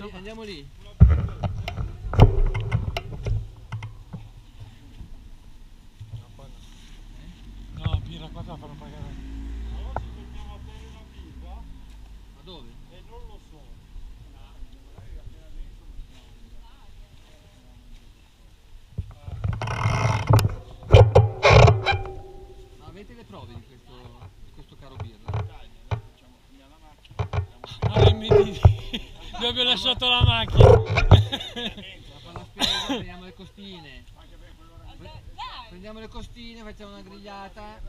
Andiamo lì, andiamo lì. No, birra qua te la fanno pagare. Ma dove? Ma avete le prove di questo, di questo caro birra? Ah, mi dici. Gli abbiamo lasciato la macchina. Prendiamo le costine. Pre- Prendiamo le costine, facciamo una grigliata.